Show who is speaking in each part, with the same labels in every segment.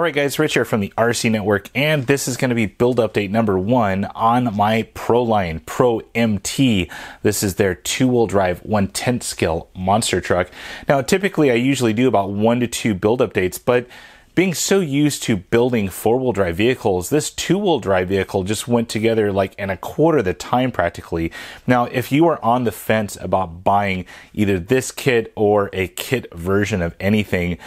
Speaker 1: All right, guys, Rich here from the RC Network, and this is going to be build update number one on my Proline Pro MT. This is their two wheel drive, one tenth scale monster truck. Now, typically, I usually do about one to two build updates, but being so used to building four wheel drive vehicles, this two wheel drive vehicle just went together like in a quarter of the time practically. Now, if you are on the fence about buying either this kit or a kit version of anything,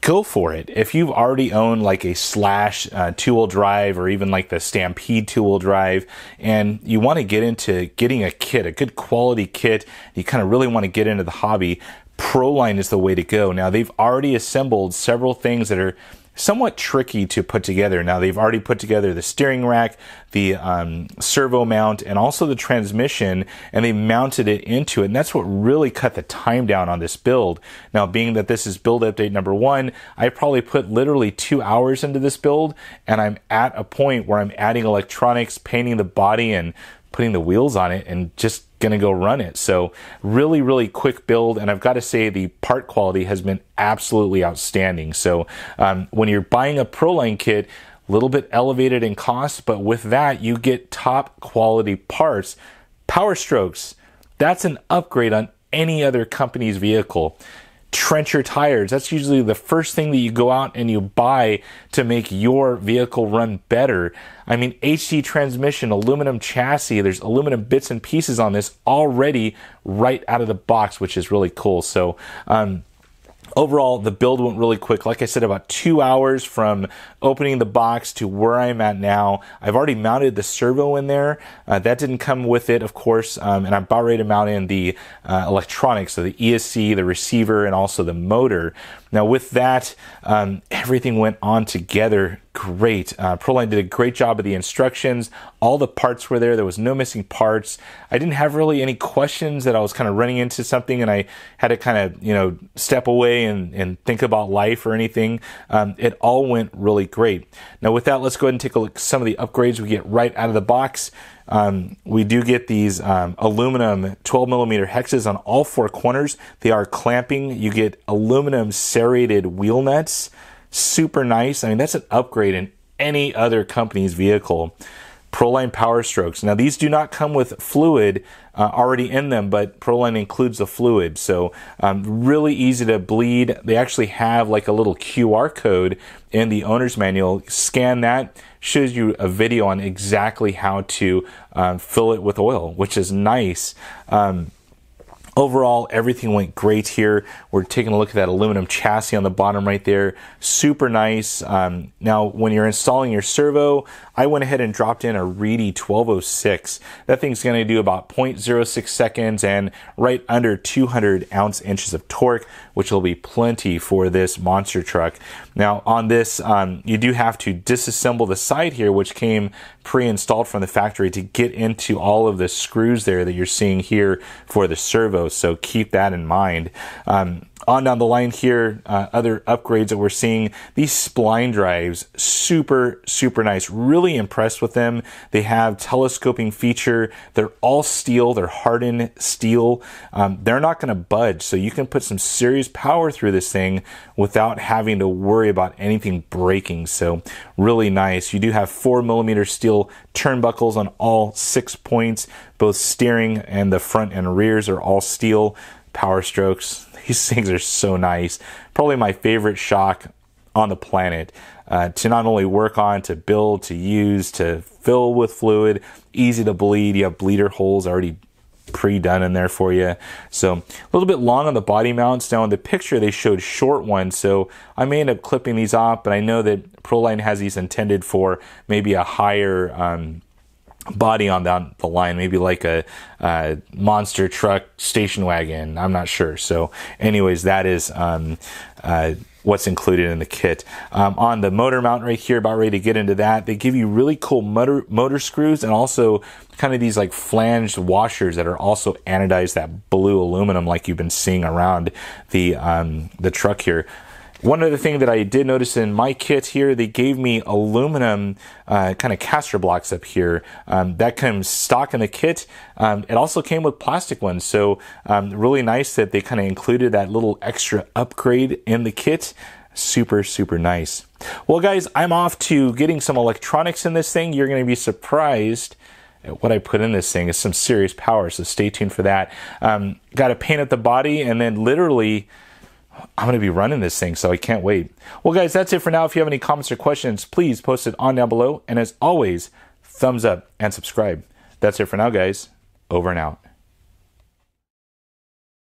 Speaker 1: go for it. If you've already owned like a Slash uh, two wheel drive or even like the Stampede two wheel drive, and you want to get into getting a kit, a good quality kit, you kind of really want to get into the hobby, Proline is the way to go. Now, they've already assembled several things that are somewhat tricky to put together. Now they've already put together the steering rack, the um, servo mount, and also the transmission, and they mounted it into it. And that's what really cut the time down on this build. Now, being that this is build update number one, I probably put literally two hours into this build, and I'm at a point where I'm adding electronics, painting the body, and putting the wheels on it, and just going to go run it. So really, really quick build. And I've got to say the part quality has been absolutely outstanding. So um, when you're buying a Proline kit, a little bit elevated in cost, but with that, you get top quality parts. Power strokes, that's an upgrade on any other company's vehicle trencher tires. That's usually the first thing that you go out and you buy to make your vehicle run better. I mean, HD transmission, aluminum chassis, there's aluminum bits and pieces on this already right out of the box, which is really cool. So, um, overall the build went really quick. Like i said about two hours from opening the box to where i'm at now. I've already mounted the servo in there. Uh, that didn't come with it of course um, and i'm about ready to mount in the uh, electronics so the esc the receiver and also the motor. Now with that um, everything went on together great. Uh, Proline did a great job of the instructions. All the parts were there. There was no missing parts. I didn't have really any questions that I was kind of running into something and I had to kind of, you know, step away and, and think about life or anything. Um, it all went really great. Now with that, let's go ahead and take a look at some of the upgrades we get right out of the box. Um, we do get these um, aluminum 12 millimeter hexes on all four corners. They are clamping. You get aluminum serrated wheel nuts super nice. I mean, that's an upgrade in any other company's vehicle. Proline Power Strokes. Now, these do not come with fluid uh, already in them, but Proline includes the fluid. So, um, really easy to bleed. They actually have like a little QR code in the owner's manual. Scan that, shows you a video on exactly how to um, fill it with oil, which is nice. Um, Overall, everything went great here. We're taking a look at that aluminum chassis on the bottom right there. Super nice. Um, now, when you're installing your servo, I went ahead and dropped in a Reedy 1206. That thing's going to do about 0.06 seconds and right under 200 ounce inches of torque, which will be plenty for this monster truck. Now, on this, um, you do have to disassemble the side here, which came pre-installed from the factory to get into all of the screws there that you're seeing here for the servo. So keep that in mind. Um, on down the line here, uh, other upgrades that we're seeing, these spline drives, super, super nice. Really impressed with them. They have telescoping feature. They're all steel. They're hardened steel. Um, they're not going to budge. So you can put some serious power through this thing without having to worry about anything breaking. So really nice. You do have four millimeter steel turnbuckles on all six points. Both steering and the front and rears are all steel power strokes. These things are so nice. Probably my favorite shock on the planet uh, to not only work on, to build, to use, to fill with fluid, easy to bleed. You have bleeder holes already pre-done in there for you. So a little bit long on the body mounts. Now in the picture they showed short ones, so I may end up clipping these off, but I know that Proline has these intended for maybe a higher um, body on down the line, maybe like a, monster truck station wagon. I'm not sure. So, anyways, that is um, uh, what's included in the kit. Um, on the motor mount right here, about ready to get into that. They give you really cool motor motor screws and also kind of these like flanged washers that are also anodized that blue aluminum like you've been seeing around the um, the truck here. One other thing that I did notice in my kit here, they gave me aluminum uh, kind of caster blocks up here. Um, that comes stock in the kit. Um, it also came with plastic ones, so um, really nice that they kind of included that little extra upgrade in the kit. Super, super nice. Well, guys, I'm off to getting some electronics in this thing. You're going to be surprised at what I put in this thing. It's some serious power, so stay tuned for that. Um, Got to paint up the body, and then literally, I'm going to be running this thing, so I can't wait. Well, guys, that's it for now. If you have any comments or questions, please post it on down below. And as always, thumbs up and subscribe. That's it for now, guys. Over and out.